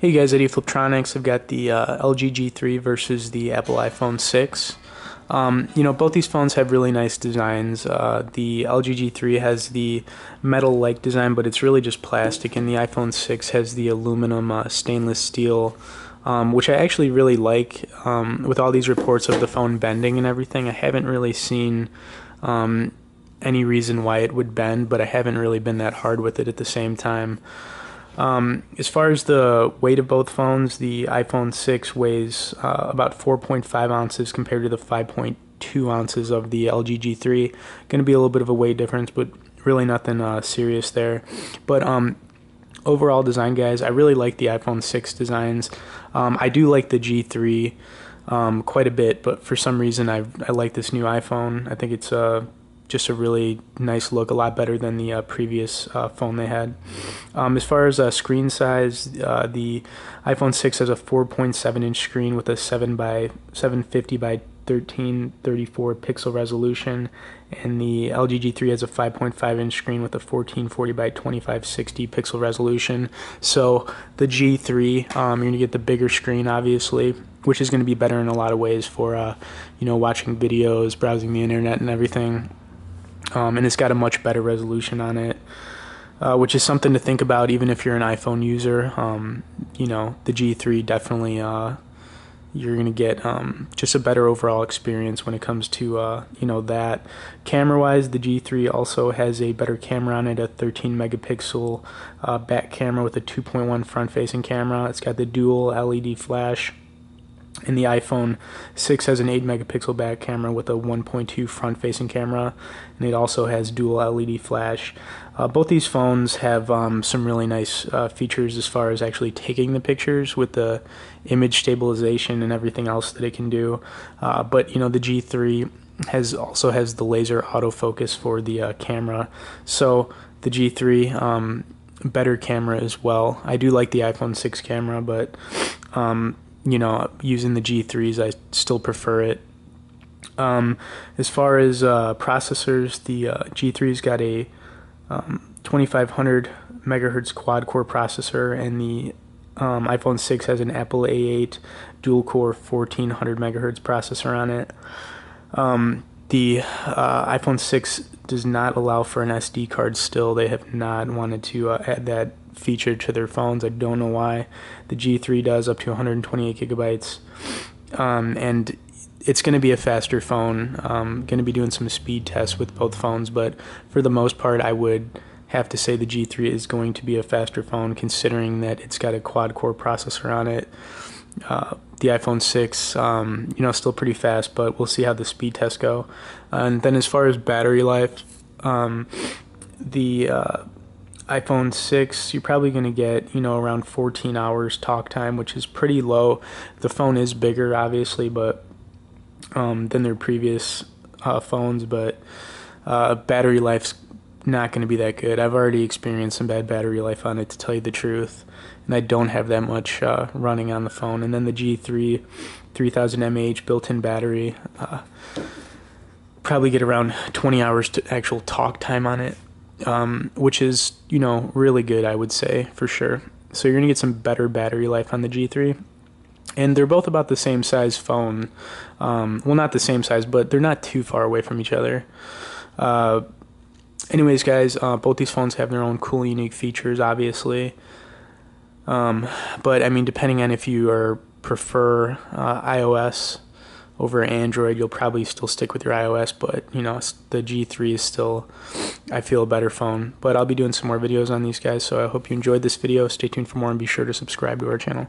Hey guys, Eddie Fliptroniks. I've got the uh, LG G3 versus the Apple iPhone 6. Um, you know, both these phones have really nice designs. Uh, the LG G3 has the metal-like design, but it's really just plastic, and the iPhone 6 has the aluminum uh, stainless steel, um, which I actually really like. Um, with all these reports of the phone bending and everything, I haven't really seen um, any reason why it would bend, but I haven't really been that hard with it at the same time. Um, as far as the weight of both phones, the iPhone 6 weighs uh, about 4.5 ounces compared to the 5.2 ounces of the LG G3. Going to be a little bit of a weight difference, but really nothing uh, serious there. But um, overall design, guys, I really like the iPhone 6 designs. Um, I do like the G3 um, quite a bit, but for some reason I I like this new iPhone. I think it's uh, just a really nice look, a lot better than the uh, previous uh, phone they had. Um, as far as uh, screen size, uh, the iPhone 6 has a 4.7 inch screen with a 7 by 750 by 1334 pixel resolution, and the LG G3 has a 5.5 inch screen with a 1440 by 2560 pixel resolution. So the G3, um, you're gonna get the bigger screen, obviously, which is gonna be better in a lot of ways for uh, you know watching videos, browsing the internet, and everything um, and it's got a much better resolution on it, uh, which is something to think about even if you're an iPhone user. Um, you know, the G3 definitely uh, you're gonna get um, just a better overall experience when it comes to uh, you know that. Camera-wise, the G3 also has a better camera on it, a 13 megapixel uh, back camera with a 2.1 front-facing camera. It's got the dual LED flash and the iPhone 6 has an 8 megapixel back camera with a 1.2 front facing camera, and it also has dual LED flash. Uh, both these phones have um, some really nice uh, features as far as actually taking the pictures with the image stabilization and everything else that it can do. Uh, but you know, the G3 has also has the laser autofocus for the uh, camera, so the G3 um, better camera as well. I do like the iPhone 6 camera, but um, you know, using the G3s, I still prefer it. Um, as far as uh, processors, the uh, G3's got a um, 2500 megahertz quad core processor, and the um, iPhone 6 has an Apple A8 dual core 1400 megahertz processor on it. Um, the uh, iPhone 6 does not allow for an SD card still. They have not wanted to uh, add that feature to their phones. I don't know why. The G3 does up to 128 gigabytes, um, and it's going to be a faster phone. Um, going to be doing some speed tests with both phones, but for the most part, I would have to say the G3 is going to be a faster phone, considering that it's got a quad core processor on it. Uh, the iPhone 6, um, you know, still pretty fast, but we'll see how the speed tests go. And then as far as battery life, um, the uh, iPhone 6, you're probably going to get, you know, around 14 hours talk time, which is pretty low. The phone is bigger, obviously, but um, than their previous uh, phones, but uh, battery life's not going to be that good. I've already experienced some bad battery life on it, to tell you the truth, and I don't have that much uh, running on the phone. And then the G3 3000 mAh built-in battery, uh, probably get around 20 hours to actual talk time on it um, which is you know really good, I would say for sure. So you're gonna get some better battery life on the G3, and they're both about the same size phone. Um, well, not the same size, but they're not too far away from each other. Uh, anyways, guys, uh, both these phones have their own cool, unique features, obviously. Um, but I mean, depending on if you are prefer uh, iOS over Android, you'll probably still stick with your iOS, but you know the G3 is still, I feel, a better phone. But I'll be doing some more videos on these guys, so I hope you enjoyed this video. Stay tuned for more and be sure to subscribe to our channel.